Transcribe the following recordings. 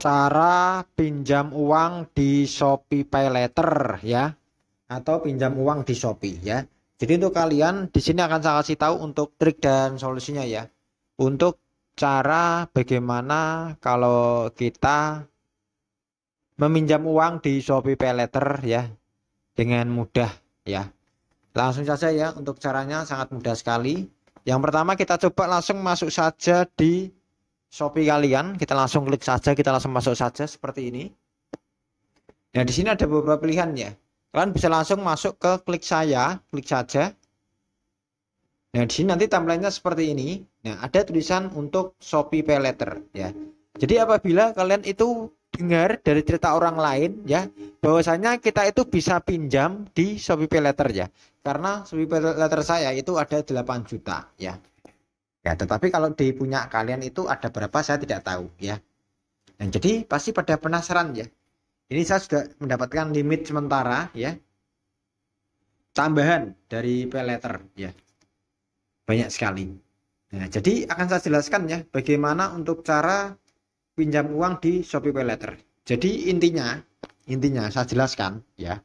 cara pinjam uang di Shopee Pay Letter ya atau pinjam uang di Shopee ya. Jadi untuk kalian di sini akan saya kasih tahu untuk trik dan solusinya ya. Untuk cara bagaimana kalau kita meminjam uang di Shopee Pay Letter ya dengan mudah ya. Langsung saja ya untuk caranya sangat mudah sekali. Yang pertama kita coba langsung masuk saja di Shopee kalian, kita langsung klik saja, kita langsung masuk saja seperti ini. Nah, di sini ada beberapa pilihan ya. Kalian bisa langsung masuk ke klik saya, klik saja. Nah, di sini nanti tampilannya seperti ini. Nah, ada tulisan untuk Shopee Pay Letter ya. Jadi apabila kalian itu dengar dari cerita orang lain ya, bahwasanya kita itu bisa pinjam di Shopee Pay Letter ya. Karena Shopee Pay Letter saya itu ada 8 juta ya. Ya, tetapi kalau di punya kalian itu ada berapa saya tidak tahu ya. Dan jadi pasti pada penasaran ya. Ini saya sudah mendapatkan limit sementara ya. Tambahan dari pay letter ya. Banyak sekali. Nah, jadi akan saya jelaskan ya bagaimana untuk cara pinjam uang di Shopee Pay Letter. Jadi intinya, intinya saya jelaskan ya.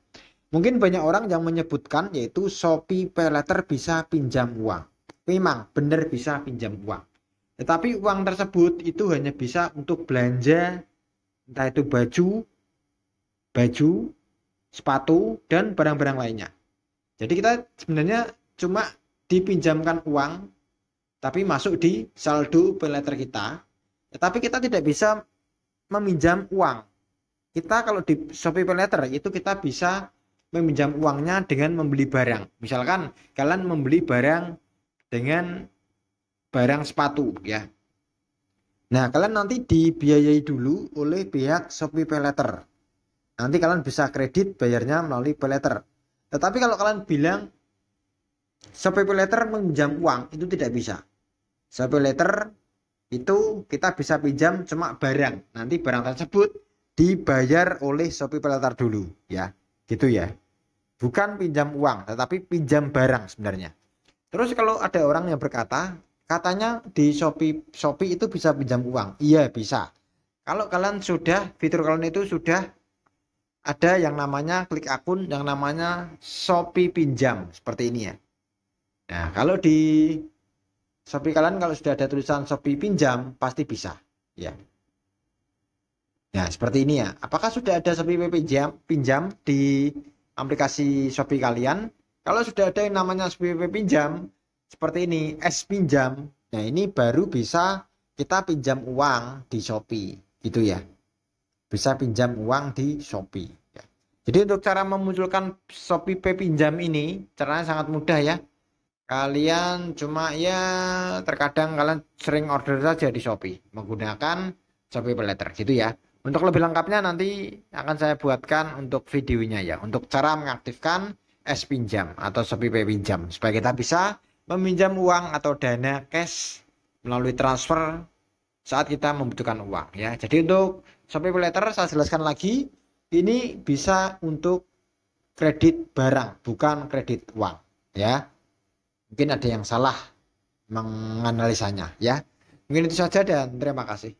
Mungkin banyak orang yang menyebutkan yaitu Shopee Pay Letter bisa pinjam uang memang benar bisa pinjam uang. Tetapi uang tersebut itu hanya bisa untuk belanja entah itu baju, baju, sepatu dan barang-barang lainnya. Jadi kita sebenarnya cuma dipinjamkan uang tapi masuk di saldo paylater kita. Tetapi kita tidak bisa meminjam uang. Kita kalau di Shopee Paylater itu kita bisa meminjam uangnya dengan membeli barang. Misalkan kalian membeli barang dengan barang sepatu ya. Nah, kalian nanti dibiayai dulu oleh pihak Shopee Paylater. Nanti kalian bisa kredit bayarnya melalui Paylater. Tetapi kalau kalian bilang Shopee Paylater meminjam uang, itu tidak bisa. Shopee Paylater itu kita bisa pinjam cuma barang. Nanti barang tersebut dibayar oleh Shopee Paylater dulu, ya. Gitu ya. Bukan pinjam uang, tetapi pinjam barang sebenarnya. Terus kalau ada orang yang berkata, katanya di Shopee Shopee itu bisa pinjam uang. Iya, bisa. Kalau kalian sudah fitur kalian itu sudah ada yang namanya klik akun yang namanya Shopee pinjam seperti ini ya. Nah, kalau di Shopee kalian kalau sudah ada tulisan Shopee pinjam pasti bisa, ya. Nah, seperti ini ya. Apakah sudah ada Shopee pinjam pinjam di aplikasi Shopee kalian? Kalau sudah ada yang namanya SPP pinjam, seperti ini, S pinjam, nah ini baru bisa kita pinjam uang di Shopee, gitu ya. Bisa pinjam uang di Shopee. Ya. Jadi untuk cara memunculkan Shopee Pay pinjam ini, caranya sangat mudah ya. Kalian cuma ya terkadang kalian sering order saja di Shopee menggunakan Shopee Pay Letter gitu ya. Untuk lebih lengkapnya nanti akan saya buatkan untuk videonya ya. Untuk cara mengaktifkan S pinjam atau Shopee Pay pinjam supaya kita bisa meminjam uang atau dana cash melalui transfer saat kita membutuhkan uang ya. Jadi untuk Shopee Pay Letter saya jelaskan lagi ini bisa untuk kredit barang bukan kredit uang ya. Mungkin ada yang salah menganalisanya ya. Mungkin itu saja dan terima kasih.